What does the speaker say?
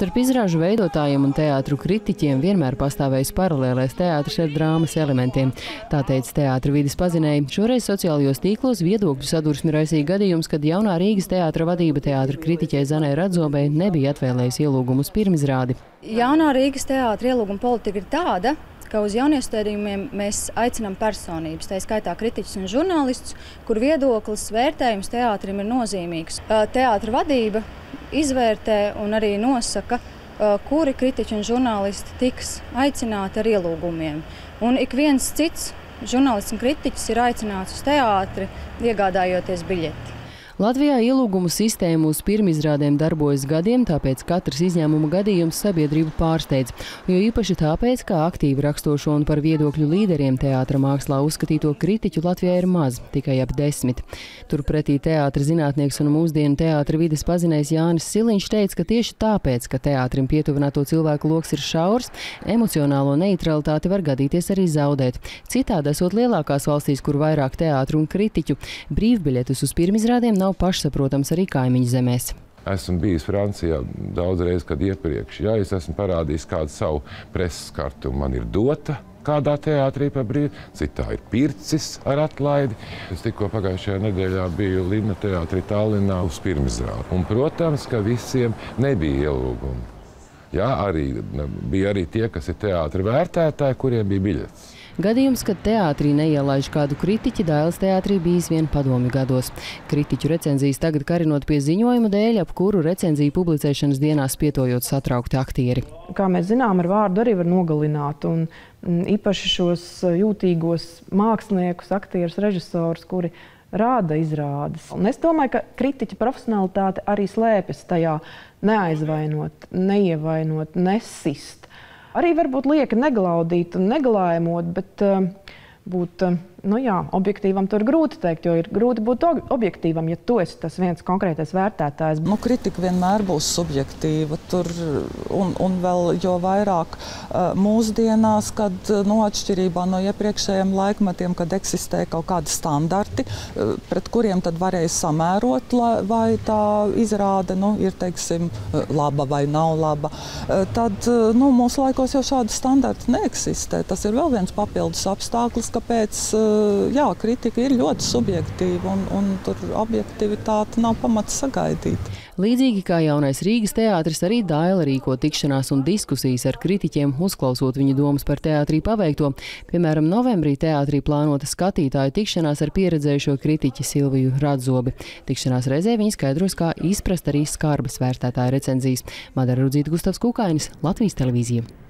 Starp izrāžu veidotājiem un teātru kritiķiem vienmēr pastāvējis paralēlais teātris ar drāmas elementiem. Tā teica teātra vidas pazinēji. Šoreiz sociālajos tīklos viedokļu sadursmi raisīja gadījums, kad jaunā Rīgas teātra vadība teātra kritiķei Zanai Radzobei nebija atvēlējusi ielūgumu uz pirmizrādi. Jaunā Rīgas teātra ielūguma politika ir tāda, ka uz jauniestādījumiem mēs aicinām personības, tā skaitā kritiķus un žurnālistus, kur viedoklis, vērtējums teātrim ir nozīmīgs. Teātra vadība izvērtē un arī nosaka, kuri kritiķi un žurnālisti tiks aicināti ar ielūgumiem. Un ik viens cits žurnālists un kritiķis ir aicināts uz teātri, iegādājoties biļeti. Latvijā ielūgumu sistēma uz pirmizrādēm darbojas gadiem, tāpēc katrs izņēmuma gadījums sabiedrību pārsteidz. Jo īpaši tāpēc, ka aktīvi rakstošo un par viedokļu līderiem teātra mākslā uzskatīto kritiķu Latvijā ir maz, tikai ap desmit. Turpretī teātra zinātnieks un mūsdienu teātra vides pazinējs Jānis Siliņš teica, ka tieši tāpēc, ka teātrim pietuvināto cilvēku lokus ir šaurs, emocionālo neutralitāti var gadīties arī zaudēt. Citādi esot lielākās valstīs, kur vairāk teātru un kritiķu, brīvbiļetes uz pirmizrādēm nav nav pašsaprotams arī kaimiņu zemēs. Esmu bijis Francijā daudz reizes, kad iepriekš. Jā, es esmu parādījis kādu savu preses kartu, man ir dota kādā teātrī par brīvu, citā ir pircis ar atlaidi. Es tikko pagājušajā nedēļā biju Lina teātrī Tallinā uz pirmizrādi. Un, protams, ka visiem nebija ielūgumi. Jā, arī, bija arī tie, kas ir teātra vērtētāji, kuriem bija biļetes. Gadījums, kad teātrī neielaiž kādu kritiķi, Dailas teātrī bijis vien padomju gados. Kritiķu recenzijas tagad karinot pie ziņojuma dēļ, ap kuru recenziju publicēšanas dienās pietojot satraukti aktieri. Kā mēs zinām, ar vārdu arī var nogalināt. Un, mm, īpaši šos jūtīgos māksliniekus, aktierus, režisorus, kuri rāda izrādes. Un es domāju, ka kritiķa profesionālitāte arī slēpjas tajā neaizvainot, neievainot, nesist arī varbūt lieka neglaudīt un neglājumot, bet uh, būt uh, nu, jā, objektīvam tur grūti pateikt, jo ir grūti būt objektīvam, ja tu esi tas viens konkrētais vērtētājs. Nu, kritika vienmēr būs subjektīva. Tur, un, un vēl jo vairāk mūsdienās, kad nu, atšķirībā no iepriekšējiem laikmetiem, kad eksistē kaut kādi standarti, pret kuriem tad varēja samērot, vai tā izrāde nu, ir teiksim, laba vai nav laba, tad nu, mūsu laikos jau šādi standarti neeksistē. Tas ir vēl viens papildus apstākļus, kāpēc jā, kritika ir ļoti subjektīva un, un tur objektivitāte nav pamats sagaidīt. Līdzīgi kā jaunais Rīgas teātris, arī Daila rīko tikšanās un diskusijas ar kritiķiem, uzklausot viņu domas par teātrī paveikto. Piemēram, novembrī teātrī plānota skatītāju tikšanās ar pieredzējušo kritiķi Silviju Radzobi. Tikšanās reizē viņi skaidros, kā izprast arī skarbas vērtētāja recenzijas. Madara Rudzīta Gustavs Kukainis, Latvijas televīzija.